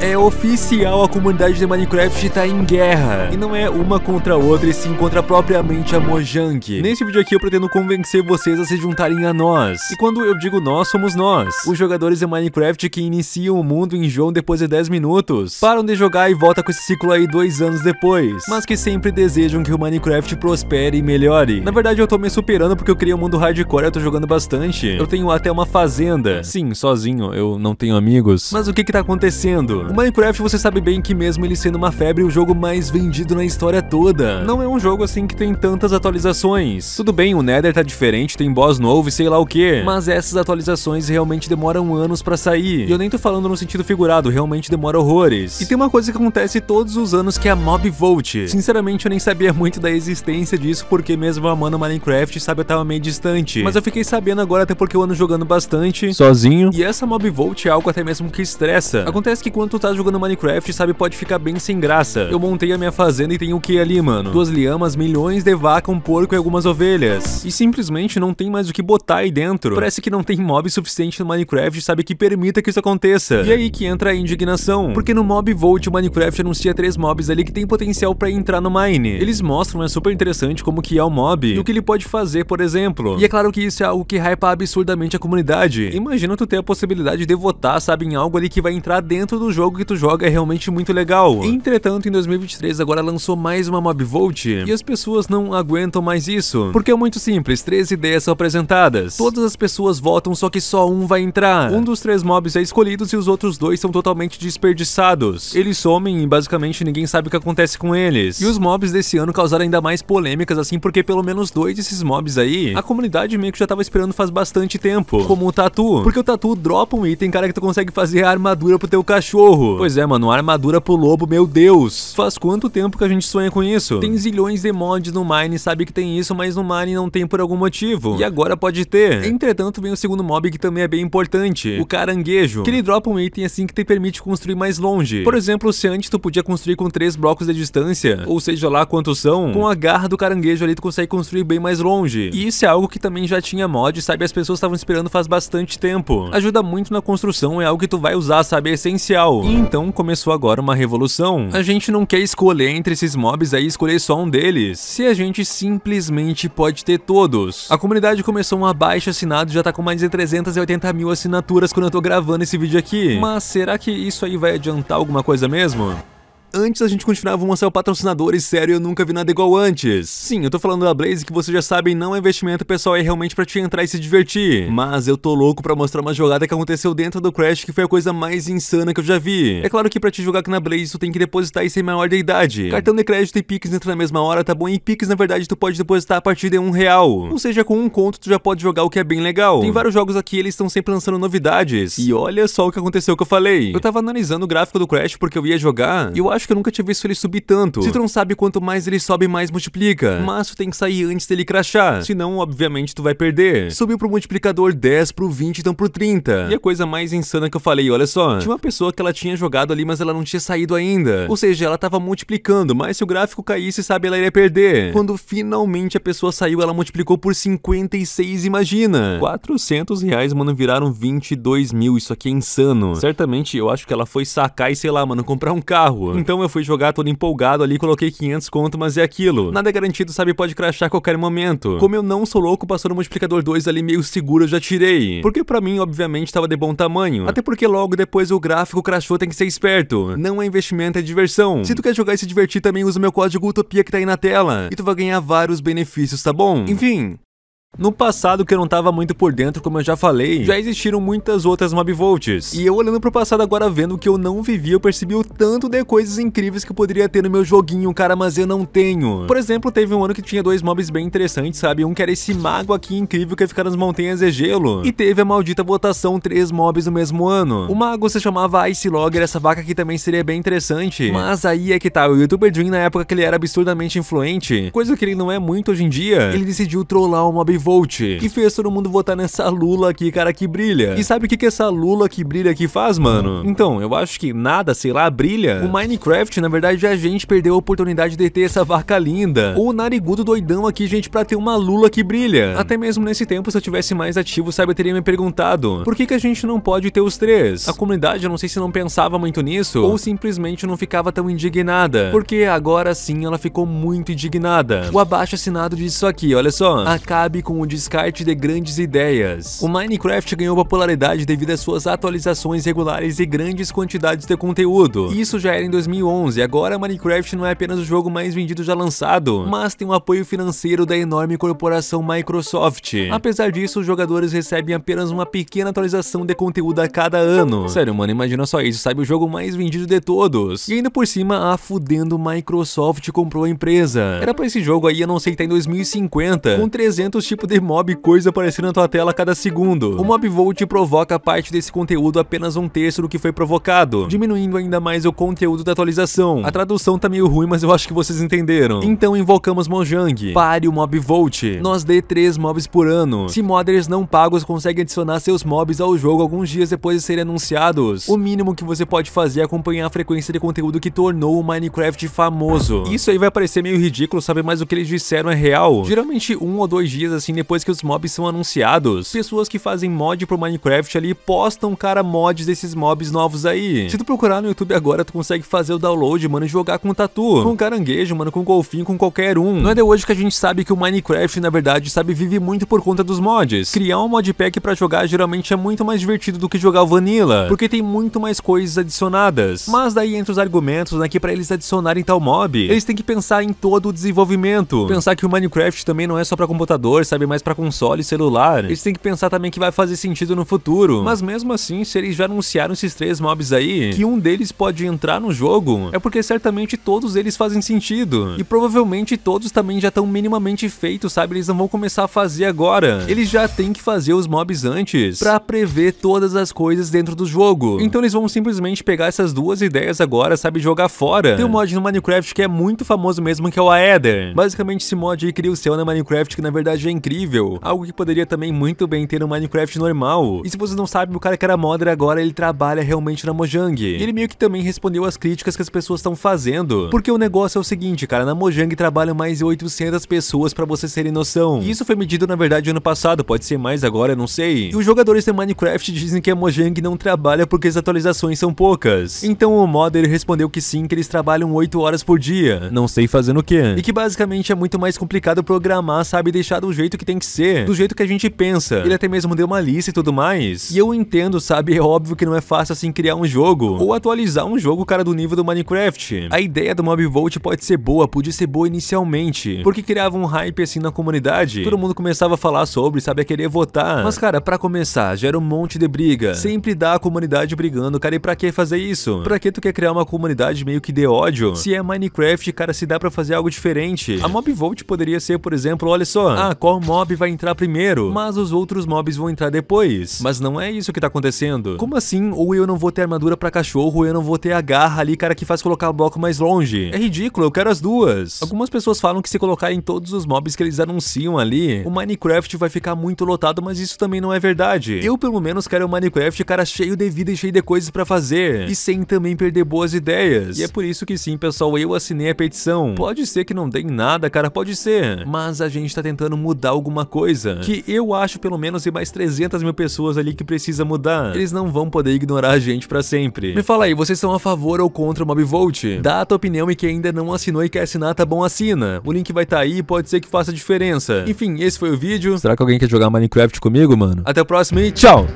É oficial, a comunidade de Minecraft tá em guerra. E não é uma contra a outra, e sim contra propriamente a Mojang. Nesse vídeo aqui eu pretendo convencer vocês a se juntarem a nós. E quando eu digo nós, somos nós. Os jogadores de Minecraft que iniciam o mundo em João depois de 10 minutos. Param de jogar e voltam com esse ciclo aí dois anos depois. Mas que sempre desejam que o Minecraft prospere e melhore. Na verdade eu tô me superando porque eu criei um mundo hardcore, eu tô jogando bastante. Eu tenho até uma fazenda. Sim, sozinho, eu não tenho amigos. Mas o que que tá acontecendo? O Minecraft você sabe bem que mesmo ele sendo uma febre, o jogo mais vendido na história toda. Não é um jogo assim que tem tantas atualizações. Tudo bem, o Nether tá diferente, tem boss novo e sei lá o que. Mas essas atualizações realmente demoram anos pra sair. E eu nem tô falando no sentido figurado, realmente demora horrores. E tem uma coisa que acontece todos os anos que é a Mob Vote. Sinceramente, eu nem sabia muito da existência disso, porque mesmo amando Minecraft, sabe, eu tava meio distante. Mas eu fiquei sabendo agora até porque eu ando jogando bastante, sozinho. E essa Mob Vote é algo até mesmo que estressa. Acontece que quando tu tá jogando Minecraft, sabe, pode ficar bem sem graça. Eu montei a minha fazenda e tem o que ali, mano? Duas liamas, milhões de vaca, um porco e algumas ovelhas. E simplesmente não tem mais o que botar aí dentro. Parece que não tem mob suficiente no Minecraft, sabe, que permita que isso aconteça. E aí que entra a indignação. Porque no Mob Vote, o Minecraft anuncia três mobs ali que tem potencial pra entrar no Mine. Eles mostram, é super interessante como que é o mob e o que ele pode fazer, por exemplo. E é claro que isso é algo que hypa absurdamente a comunidade. Imagina tu ter a possibilidade de votar, sabe, em algo ali que vai entrar dentro do jogo que tu joga é realmente muito legal. Entretanto, em 2023 agora lançou mais uma Mob Vote e as pessoas não aguentam mais isso. Porque é muito simples, três ideias são apresentadas. Todas as pessoas votam, só que só um vai entrar. Um dos três mobs é escolhido e os outros dois são totalmente desperdiçados. Eles somem e basicamente ninguém sabe o que acontece com eles. E os mobs desse ano causaram ainda mais polêmicas assim, porque pelo menos dois desses mobs aí, a comunidade meio que já tava esperando faz bastante tempo. Como o Tatu. Porque o Tatu dropa um item, cara, que tu consegue fazer armadura pro teu cachorro. Pois é, mano, armadura pro lobo, meu Deus. Faz quanto tempo que a gente sonha com isso? Tem zilhões de mods no Mine, sabe que tem isso, mas no Mine não tem por algum motivo. E agora pode ter. Entretanto, vem o segundo mob que também é bem importante, o caranguejo, que ele dropa um item assim que te permite construir mais longe. Por exemplo, se antes tu podia construir com três blocos de distância, ou seja lá quantos são, com a garra do caranguejo ali tu consegue construir bem mais longe. E isso é algo que também já tinha mod, sabe? As pessoas estavam esperando faz bastante tempo. Ajuda muito na construção, é algo que tu vai usar, sabe? É essencial. E então começou agora uma revolução. A gente não quer escolher entre esses mobs aí, escolher só um deles. Se a gente simplesmente pode ter todos. A comunidade começou um abaixo assinado, já tá com mais de 380 mil assinaturas quando eu tô gravando esse vídeo aqui. Mas será que isso aí vai adiantar alguma coisa mesmo? Antes a gente continuava mostrar o patrocinador e sério, eu nunca vi nada igual antes. Sim, eu tô falando da Blaze que vocês já sabem, não é investimento pessoal, é realmente pra te entrar e se divertir. Mas eu tô louco pra mostrar uma jogada que aconteceu dentro do Crash que foi a coisa mais insana que eu já vi. É claro que pra te jogar aqui na Blaze tu tem que depositar e ser maior de idade. Cartão de crédito e Pix entra na mesma hora, tá bom? E Pix na verdade tu pode depositar a partir de um real. Ou seja, com um conto tu já pode jogar o que é bem legal. Tem vários jogos aqui, eles estão sempre lançando novidades. E olha só o que aconteceu que eu falei. Eu tava analisando o gráfico do Crash porque eu ia jogar e eu acho que eu nunca tinha visto ele subir tanto. Se tu não sabe quanto mais ele sobe, mais multiplica. Mas tu tem que sair antes dele crashar. Senão, obviamente, tu vai perder. Subiu pro multiplicador 10, pro 20, então pro 30. E a coisa mais insana que eu falei, olha só. Tinha uma pessoa que ela tinha jogado ali, mas ela não tinha saído ainda. Ou seja, ela tava multiplicando, mas se o gráfico caísse, sabe, ela iria perder. Quando finalmente a pessoa saiu, ela multiplicou por 56, imagina. 400 reais, mano, viraram 22 mil. Isso aqui é insano. Certamente, eu acho que ela foi sacar e, sei lá, mano, comprar um carro. Então eu fui jogar todo empolgado ali, coloquei 500 conto, mas é aquilo. Nada é garantido, sabe, pode crashar a qualquer momento. Como eu não sou louco, passou no multiplicador 2 ali meio seguro, eu já tirei. Porque pra mim, obviamente, tava de bom tamanho. Até porque logo depois o gráfico crashou, tem que ser esperto. Não é investimento, é diversão. Se tu quer jogar e se divertir, também usa meu código Utopia que tá aí na tela. E tu vai ganhar vários benefícios, tá bom? Enfim, no passado, que eu não tava muito por dentro, como eu já falei, já existiram muitas outras mob volts. E eu olhando pro passado agora, vendo o que eu não vivi, eu percebi o tanto de coisas incríveis que eu poderia ter no meu joguinho, cara, mas eu não tenho. Por exemplo, teve um ano que tinha dois mobs bem interessantes, sabe? Um que era esse mago aqui incrível que ia ficar nas montanhas de gelo. E teve a maldita votação três mobs no mesmo ano. O mago se chamava Ice Logger, essa vaca aqui também seria bem interessante. Mas aí é que tá, o YouTuber Dream na época que ele era absurdamente influente, coisa que ele não é muito hoje em dia, ele decidiu trollar o mob Volt. E fez todo mundo votar nessa Lula aqui, cara, que brilha. E sabe o que que essa Lula que brilha aqui faz, mano? Então, eu acho que nada, sei lá, brilha. O Minecraft, na verdade, a gente perdeu a oportunidade de ter essa vaca linda. Ou o narigudo doidão aqui, gente, pra ter uma Lula que brilha. Até mesmo nesse tempo, se eu tivesse mais ativo, sabe, eu teria me perguntado, por que que a gente não pode ter os três? A comunidade, eu não sei se não pensava muito nisso, ou simplesmente não ficava tão indignada. Porque agora sim ela ficou muito indignada. O abaixo assinado disso aqui, olha só. Acabe com o descarte de grandes ideias. O Minecraft ganhou popularidade devido às suas atualizações regulares e grandes quantidades de conteúdo. Isso já era em 2011, agora Minecraft não é apenas o jogo mais vendido já lançado, mas tem o apoio financeiro da enorme corporação Microsoft. Apesar disso, os jogadores recebem apenas uma pequena atualização de conteúdo a cada ano. Sério, mano, imagina só isso, sabe? O jogo mais vendido de todos. E ainda por cima, a fudendo Microsoft comprou a empresa. Era pra esse jogo aí, eu não sei, tá em 2050, com 300 tipos de mob coisa aparecendo na tua tela a cada segundo. O Mob Volt provoca parte desse conteúdo apenas um terço do que foi provocado, diminuindo ainda mais o conteúdo da atualização. A tradução tá meio ruim, mas eu acho que vocês entenderam. Então invocamos Mojang. Pare o Mob Volt. Nós dê 3 mobs por ano. Se modders não pagos conseguem adicionar seus mobs ao jogo alguns dias depois de serem anunciados, o mínimo que você pode fazer é acompanhar a frequência de conteúdo que tornou o Minecraft famoso. Isso aí vai parecer meio ridículo, sabe? Mas o que eles disseram é real. Geralmente um ou dois dias assim depois que os mobs são anunciados, pessoas que fazem mod pro Minecraft ali postam, cara, mods desses mobs novos aí. Se tu procurar no YouTube agora, tu consegue fazer o download, mano, e jogar com tatu, com caranguejo, mano, com golfinho, com qualquer um. Não é de hoje que a gente sabe que o Minecraft, na verdade, sabe, vive muito por conta dos mods. Criar um modpack pra jogar geralmente é muito mais divertido do que jogar o Vanilla, porque tem muito mais coisas adicionadas. Mas daí entra os argumentos, né, que pra eles adicionarem tal mob, eles têm que pensar em todo o desenvolvimento. Pensar que o Minecraft também não é só pra computador, sabe, mais pra console e celular. Eles têm que pensar também que vai fazer sentido no futuro. Mas mesmo assim, se eles já anunciaram esses três mobs aí, que um deles pode entrar no jogo, é porque certamente todos eles fazem sentido. E provavelmente todos também já estão minimamente feitos, sabe? Eles não vão começar a fazer agora. Eles já têm que fazer os mobs antes, pra prever todas as coisas dentro do jogo. Então eles vão simplesmente pegar essas duas ideias agora, sabe? Jogar fora. Tem um mod no Minecraft que é muito famoso mesmo, que é o Aether. Basicamente esse mod aí cria o céu no Minecraft, que na verdade é incrível. Algo que poderia também muito bem ter no Minecraft normal. E se vocês não sabem, o cara que era modder agora, ele trabalha realmente na Mojang. E ele meio que também respondeu às críticas que as pessoas estão fazendo. Porque o negócio é o seguinte, cara, na Mojang trabalham mais de 800 pessoas pra vocês terem noção. E isso foi medido na verdade ano passado, pode ser mais agora, não sei. E os jogadores de Minecraft dizem que a Mojang não trabalha porque as atualizações são poucas. Então o modder respondeu que sim, que eles trabalham 8 horas por dia. Não sei fazendo o quê. E que basicamente é muito mais complicado programar, sabe, deixar do jeito que tem que ser, do jeito que a gente pensa. Ele até mesmo deu uma lista e tudo mais. E eu entendo, sabe, é óbvio que não é fácil assim criar um jogo ou atualizar um jogo, cara, do nível do Minecraft. A ideia do Mob Volt pode ser boa, podia ser boa inicialmente, porque criava um hype assim na comunidade. Todo mundo começava a falar sobre, sabe, a querer votar. Mas cara, para começar, gera um monte de briga. Sempre dá a comunidade brigando, cara, e pra que fazer isso? Pra que tu quer criar uma comunidade meio que de ódio? Se é Minecraft, cara, se dá pra fazer algo diferente. A Mob Volt poderia ser, por exemplo, olha só, ah, qual mob vai entrar primeiro? Mas os outros mobs vão entrar depois. Mas não é isso que tá acontecendo. Como assim? Ou eu não vou ter armadura pra cachorro, ou eu não vou ter a garra ali, cara, que faz colocar o bloco mais longe. É ridículo, eu quero as duas. Algumas pessoas falam que se colocarem todos os mobs que eles anunciam ali, o Minecraft vai ficar muito lotado, mas isso também não é verdade. Eu, pelo menos, quero o Minecraft, cara, cheio de vida e cheio de coisas pra fazer. E sem também perder boas ideias. E é por isso que sim, pessoal, eu assinei a petição. Pode ser que não dê em nada, cara, pode ser. Mas a gente tá tentando mudar alguma coisa. Que eu acho, pelo menos, tem mais 300 mil pessoas ali que precisa mudar. Eles não vão poder ignorar a gente pra sempre. Me fala aí, vocês são a favor ou contra o Mobvolt? Dá a tua opinião e quem ainda não assinou e quer assinar, tá bom, assina. O link vai estar tá aí pode ser que faça diferença. Enfim, esse foi o vídeo. Será que alguém quer jogar Minecraft comigo, mano? Até o próximo e tchau!